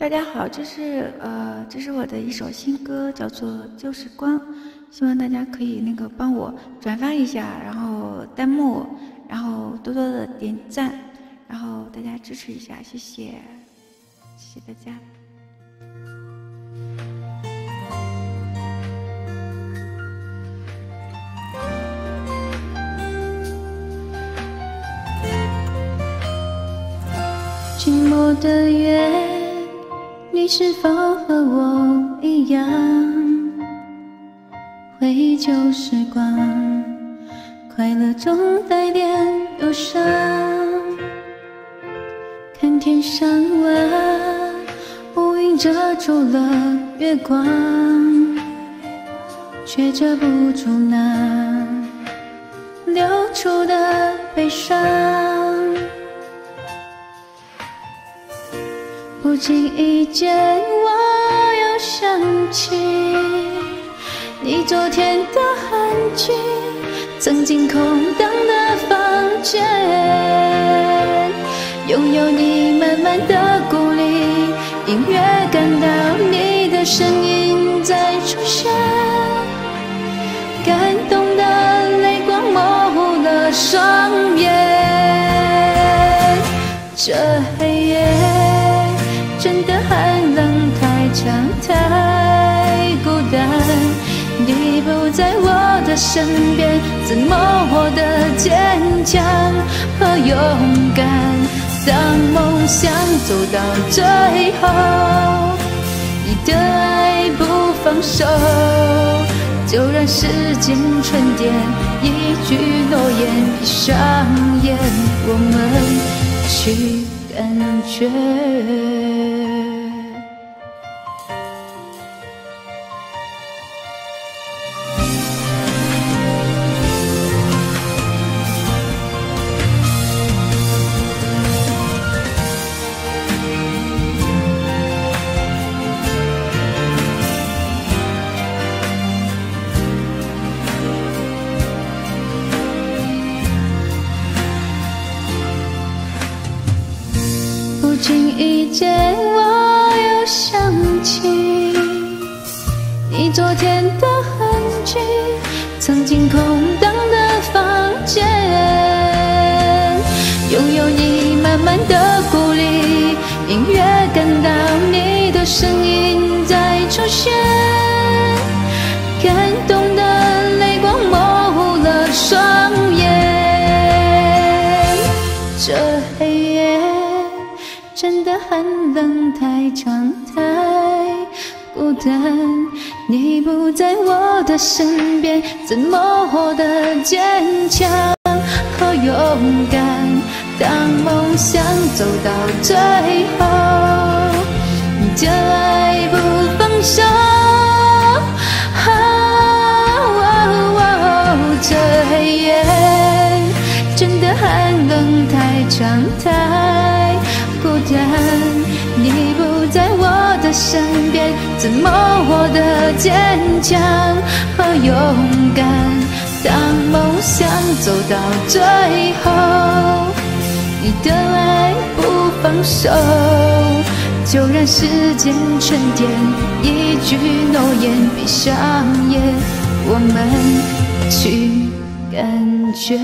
大家好，这是呃，这是我的一首新歌，叫做《旧时光》，希望大家可以那个帮我转发一下，然后弹幕，然后多多的点赞，然后大家支持一下，谢谢，谢谢大家。寂寞的夜。你是否和我一样，回忆旧时光，快乐中带点忧伤。看天上晚，乌云遮住了月光，却遮不住那流出的悲伤。不经意间，我又想起你昨天的痕迹，曾经空荡的房间，拥有你慢慢的鼓励，隐约感真的寒冷太长太孤单，你不在我的身边，怎么活得坚强和勇敢？当梦想走到最后，你的爱不放手，就让时间沉淀，一句诺言，闭上眼，我们去感觉。不经意间，我又想起你昨天的痕迹，曾经空荡的房间，拥有你满满的鼓励，隐约感到你的声音在出现，感动的泪光模糊了双眼，这黑。真的寒冷，太长，太孤单。你不在我的身边，怎么活得坚强和勇敢？当梦想走到最后，你的爱不放手。这黑夜真的寒冷，太长，太。你不在我的身边，怎么活得坚强和勇敢？当梦想走到最后，你的爱不放手，就让时间沉淀，一句诺言，闭上眼，我们去感觉。